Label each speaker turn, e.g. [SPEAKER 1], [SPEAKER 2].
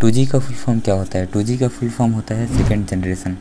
[SPEAKER 1] To जी का full form क्या होता है? टू जी का फुल फॉर्म होता है सेकेंड जनरेशन